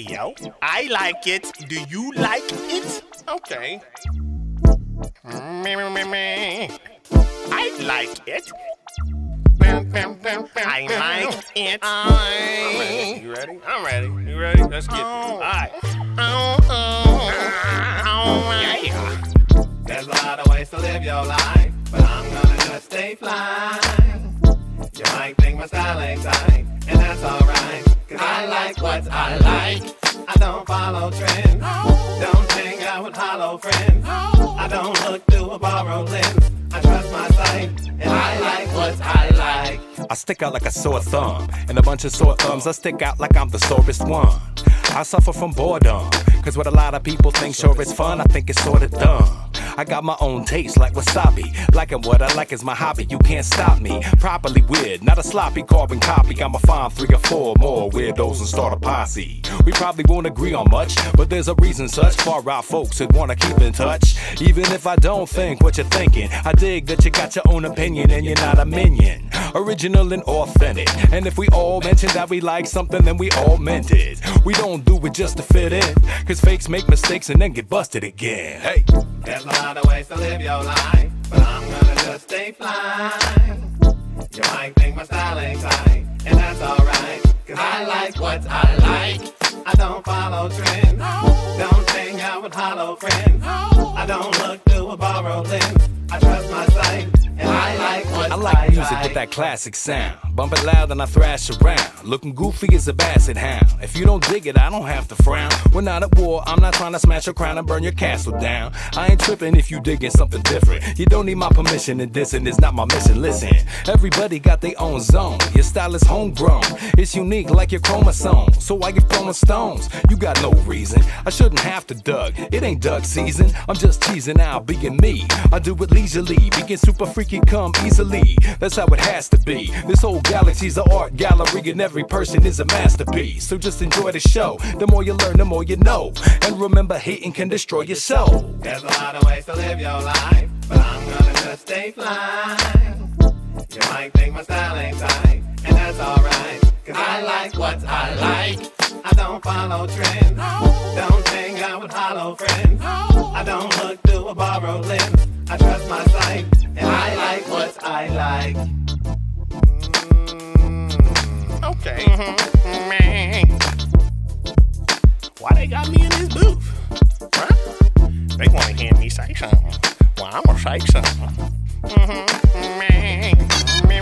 yo. I like it. Do you like it? Okay. I like it. I like it. I'm. You ready? I'm ready. You ready? Let's get it. Oh. All right. Oh, oh, oh, yeah. There's a lot of ways to live your life, but I'm gonna just stay fly. You might think my style ain't tight, and that's alright. I like what I like. I don't follow trends. Don't hang out with hollow friends. I don't look through a borrowed lens. I trust my sight, and I like what I like. I stick out like a sore thumb. And a bunch of sore thumbs, I stick out like I'm the sorest one. I suffer from boredom. Cause what a lot of people think sure is fun, I think it's sorta dumb. I got my own taste like wasabi. Liking what I like is my hobby, you can't stop me. Properly weird, not a sloppy carbon copy. I'ma find three or four more weirdos and start a posse. We probably won't agree on much, but there's a reason such far out folks would wanna keep in touch. Even if I don't think what you're thinking, I dig that you got your own opinion and you're not a minion. Original and authentic. And if we all mention that we like something, then we all meant it. We don't do it just to fit in, cause fakes make mistakes and then get busted again. Hey. There's a lot of ways to live your life, but I'm gonna just stay fly. You might think my style ain't tight, and that's alright. Cause I like what I like. I don't follow trends. Don't hang out with hollow friends. I don't look through a borrowed lens. I trust my sight, I like music with that classic sound. Bump it loud and I thrash around. Looking goofy as a basset hound. If you don't dig it, I don't have to frown. We're not at war, I'm not trying to smash your crown and burn your castle down. I ain't tripping if you digging something different. You don't need my permission, and this and it's not my mission. Listen, everybody got their own zone. Your style is homegrown, it's unique like your chromosome. So why you throwing stones? You got no reason. I shouldn't have to dug. It ain't duck season. I'm just teasing out, being me. I do it leisurely, being super freaky, come easily. That's how it has to be. This whole galaxy's an art gallery, and every person is a masterpiece. So just enjoy the show. The more you learn, the more you know. And remember, hating can destroy your soul. There's a lot of ways to live your life, but I'm gonna just stay fly. You might think my style ain't tight, and that's alright. Cause I like what I like. I don't follow trends. Don't hang out with hollow friends. I don't look through a borrowed lens. I trust my sight, and I like what I like. Okay. Why they got me in this booth? Huh? They want to hear me say something. Well, I'm going to say something. Mhm. Me, me,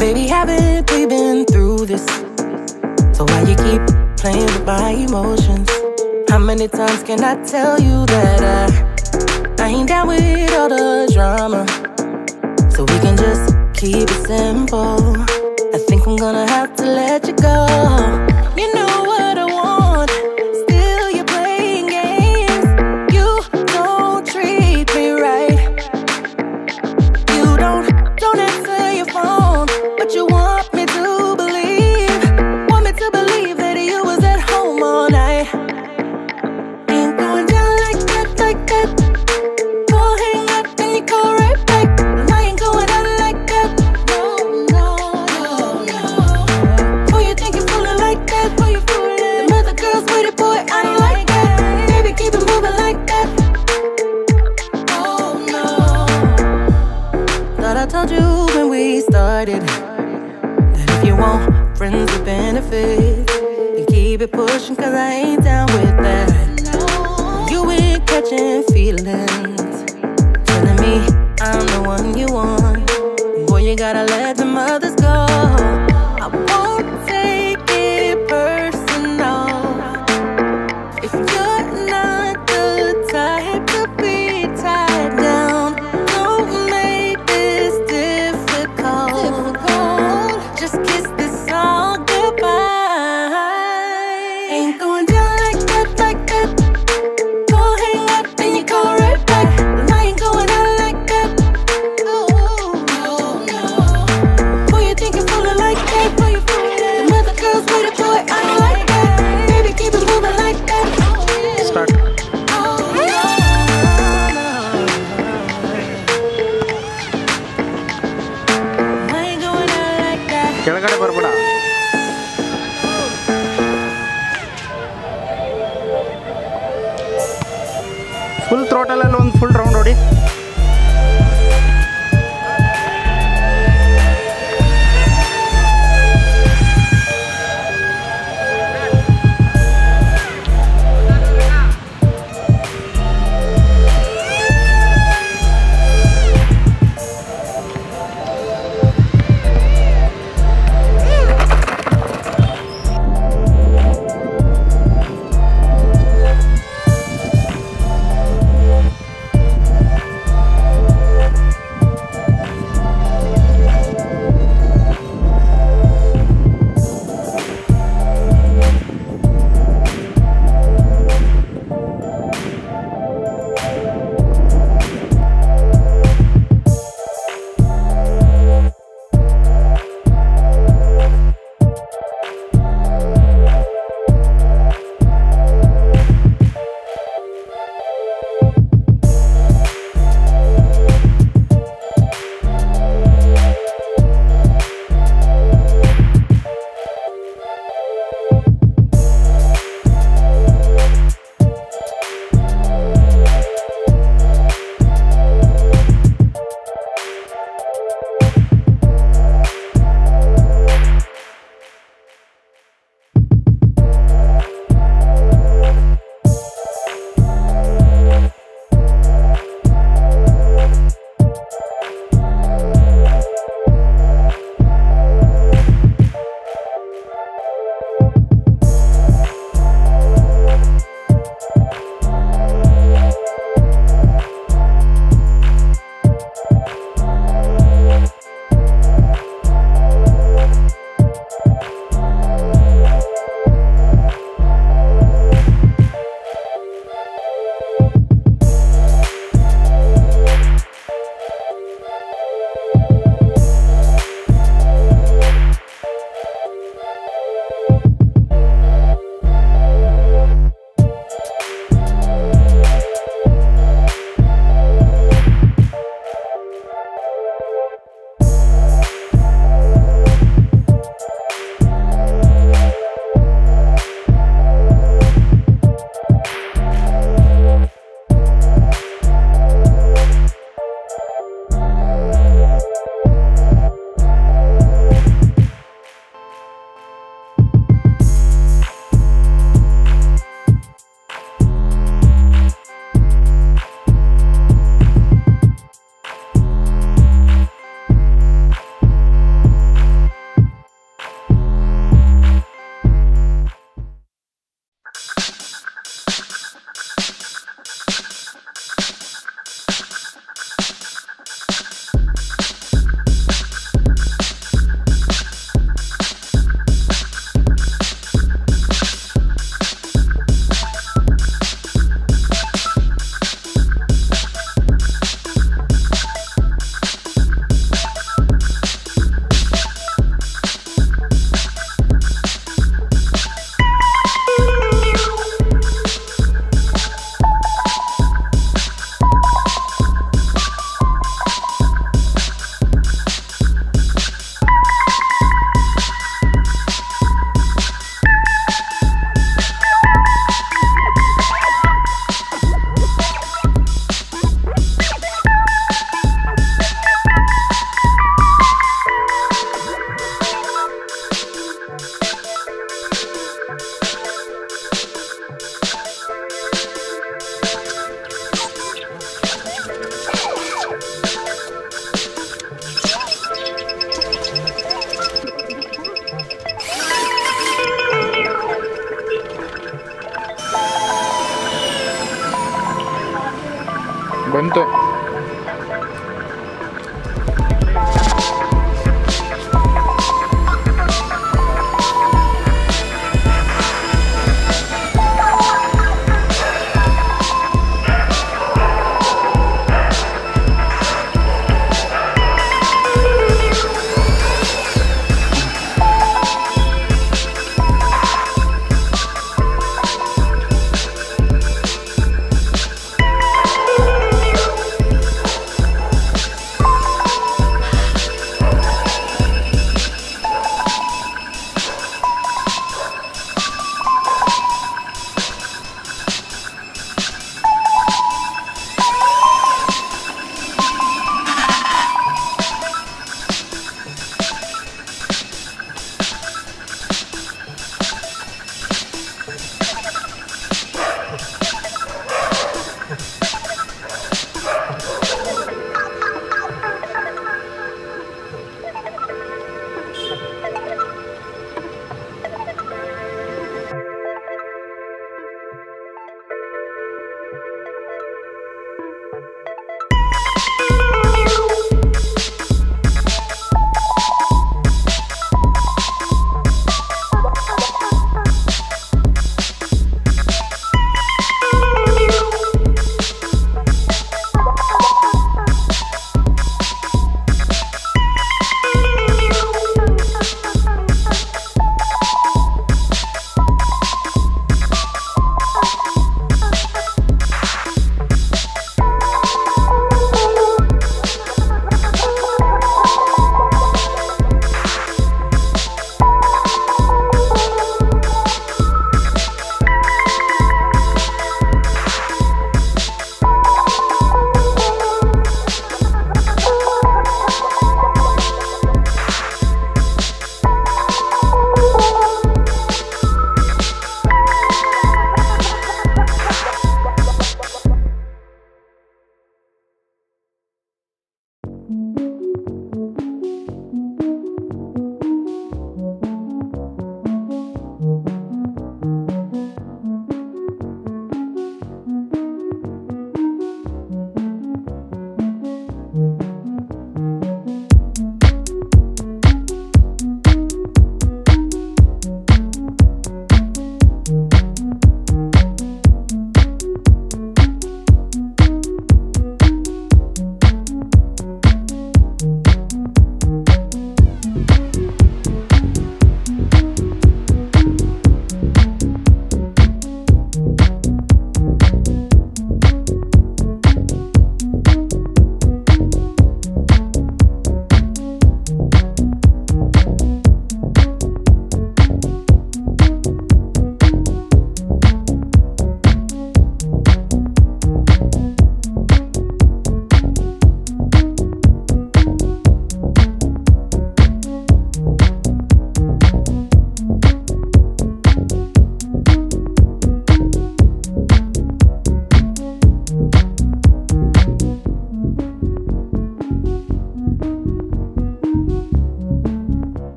Baby, haven't we been through this? So why you keep playing with my emotions? How many times can I tell you that I I ain't down with all the drama? So we can just keep it simple. I think I'm gonna have to let you go. You know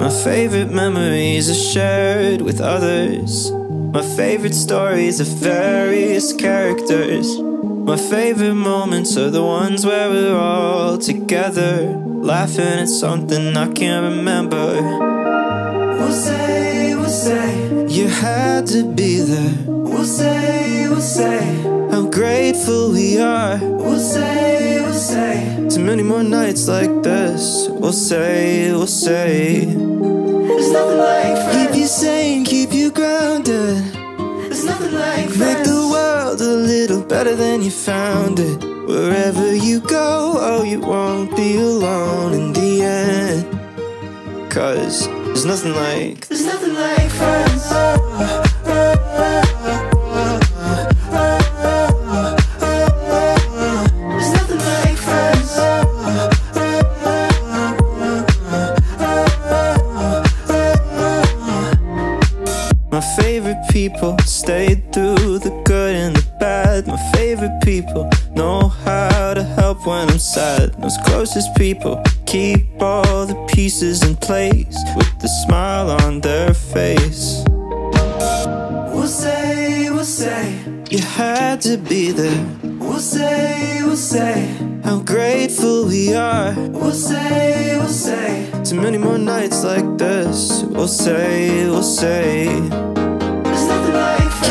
My favorite memories are shared with others. My favorite stories of various characters. My favorite moments are the ones where we're all together, laughing at something I can't remember. We'll say, we'll say, you had to be there. We'll say, we'll say, how grateful we are. We'll say, we'll say, too many more nights like this. We'll say, we'll say. Nothing like Keep you sane, keep you grounded. There's nothing like Make the world a little better than you found it. Wherever you go, oh, you won't be alone in the end. Cause there's nothing like There's nothing like friends. There's nothing like friends. People stayed through the good and the bad. My favorite people know how to help when I'm sad. Those closest people keep all the pieces in place with the smile on their face. We'll say, we'll say, you had to be there. We'll say, we'll say, how grateful we are. We'll say, we'll say, too many more nights like this. We'll say, we'll say,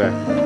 Okay.